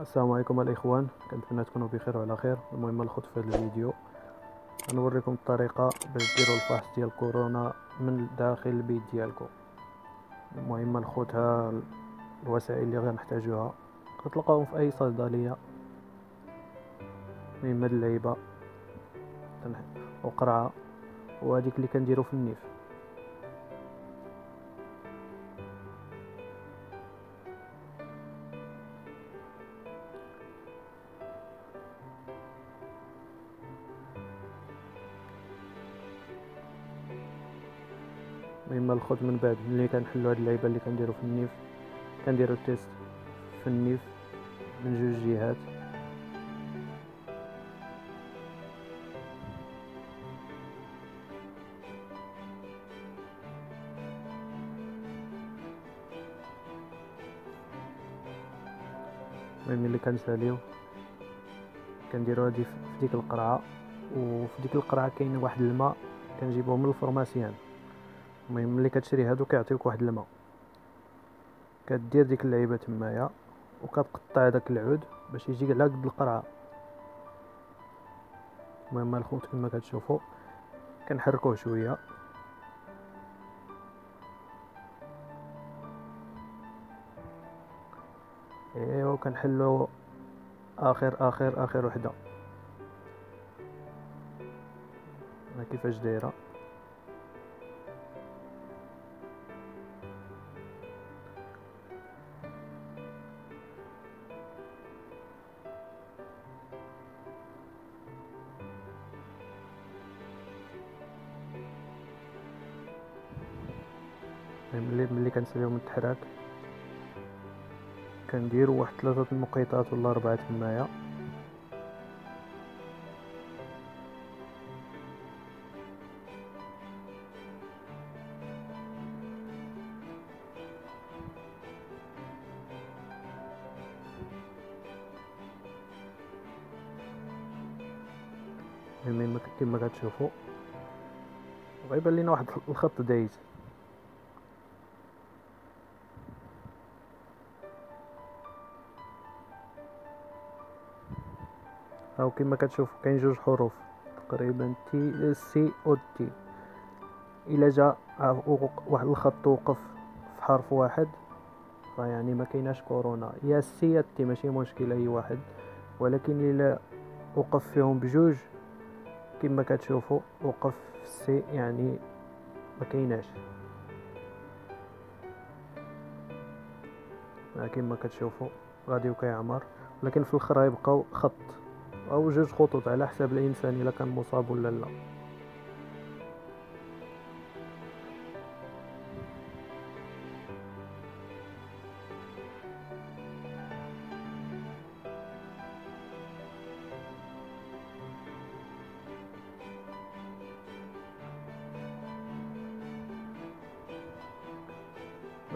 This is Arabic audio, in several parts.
السلام عليكم الإخوان. كنتمنى تكونوا بخير وعلى خير. المهم الخط في الفيديو غنوريكم الطريقة باش ديروا الفحص ديال كورونا من داخل البيت ديالكم. المهم الخوت ها الوسائل اللي غنحتاجوها. كتلقاوهم في أي صيدلية. المهم هاد اللعيبة. وقرعة. وهذيك اللي كنديرو في النيف. المهم الخوت من بعد. ملي كنحلو هاد اللعيبة اللي كنديرو في النيف كنديرو ال test في النيف من جوج جهات. المهم اللي كنساليو كنديرو هادي في ديك القرعة وفي ديك القرعة كاين واحد الماء كنجيبوه من الفرماسيان. المهم ملي كتشري هادو كيعطيوك واحد الماء. كدير ديك اللعيبة تمايا وكتقطع داك العود باش يجي على قد القرعة. المهم الخوت كما كتشوفوا كنحركوه شوية. إيوا كنحلو آخر آخر آخر وحدة. كيفاش دايرة. ملي ملي كنساليو من التحراك كنديرو واحد ثلاثة المقيطات ولا ربعة تمايا المهم كما كتشوفوا غيبان لينا واحد الخط دايز أو كما كتشوف كاين جوج حروف. تقريبا T C أو T إلا جا واحد الخط وقف في حرف واحد فيعني ما كايناش كورونا. يا C يا T ماشي مشكل أي واحد. ولكن إلا وقف فيهم بجوج كما كتشوفوا وقف في يعني ما كايناش. كما كتشوفوا غادي وكيعمر. لكن في الآخر غيبقاو خط. أو جوج خطوط على حساب الإنسان إلا كان مصاب ولا لا.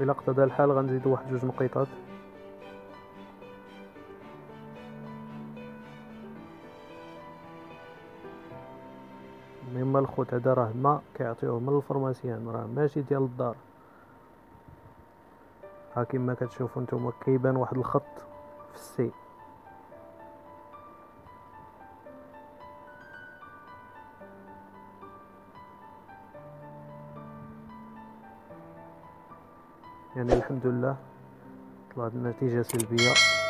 إلى اقتضى الحال غنزيدو واحد جوج مقيطات المهم الخوت هذا راه ما كيعطيوه من الفرماسيان راه ماشي ديال الدار. ها كما كتشوفوا نتوما كيبان واحد الخط في السي. يعني الحمد لله طلعت النتيجة سلبية.